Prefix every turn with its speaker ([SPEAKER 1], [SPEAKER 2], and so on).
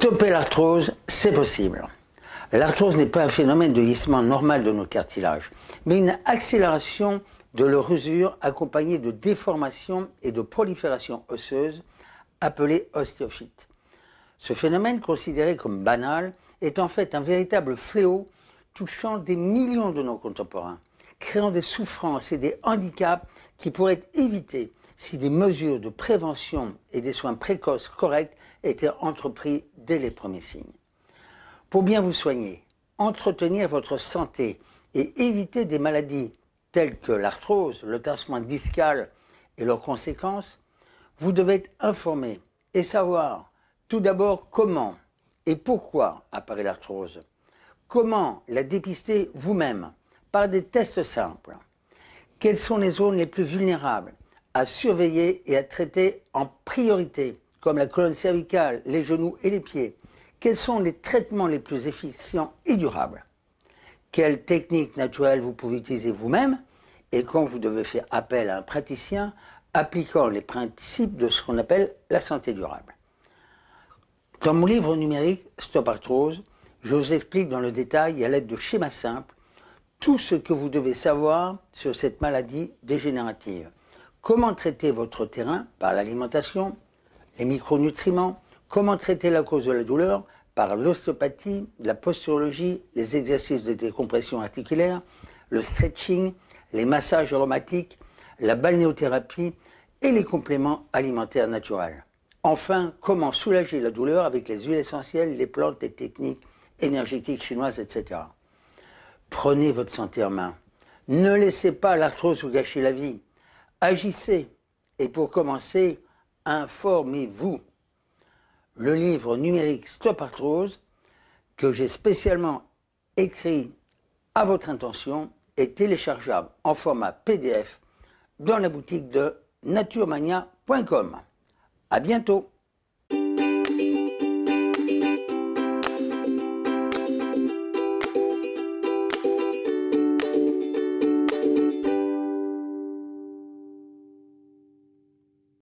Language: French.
[SPEAKER 1] Stopper l'arthrose, c'est possible. L'arthrose n'est pas un phénomène de vieillissement normal de nos cartilages, mais une accélération de leur usure accompagnée de déformation et de prolifération osseuse appelée ostéophyte. Ce phénomène, considéré comme banal, est en fait un véritable fléau touchant des millions de nos contemporains, créant des souffrances et des handicaps qui pourraient être évités si des mesures de prévention et des soins précoces corrects étaient entrepris dès les premiers signes. Pour bien vous soigner, entretenir votre santé et éviter des maladies telles que l'arthrose, le tassement discal et leurs conséquences, vous devez être informé et savoir tout d'abord comment et pourquoi apparaît l'arthrose, comment la dépister vous-même par des tests simples, quelles sont les zones les plus vulnérables à surveiller et à traiter en priorité, comme la colonne cervicale, les genoux et les pieds, quels sont les traitements les plus efficients et durables, quelles techniques naturelles vous pouvez utiliser vous-même? Et quand vous devez faire appel à un praticien appliquant les principes de ce qu'on appelle la santé durable. Dans mon livre numérique Stop Arthrose, je vous explique dans le détail à l'aide de schémas simples tout ce que vous devez savoir sur cette maladie dégénérative. Comment traiter votre terrain par l'alimentation, les micronutriments, comment traiter la cause de la douleur par l'ostéopathie, la posturologie, les exercices de décompression articulaire, le stretching, les massages aromatiques, la balnéothérapie et les compléments alimentaires naturels? Enfin, comment soulager la douleur avec les huiles essentielles, les plantes, les techniques énergétiques chinoises, etc. Prenez votre santé en main. Ne laissez pas l'arthrose vous gâcher la vie. Agissez. Et pour commencer, informez-vous. Le livre numérique Stop Arthrose, que j'ai spécialement écrit à votre intention, est téléchargeable en format PDF dans la boutique de naturemania.com. À bientôt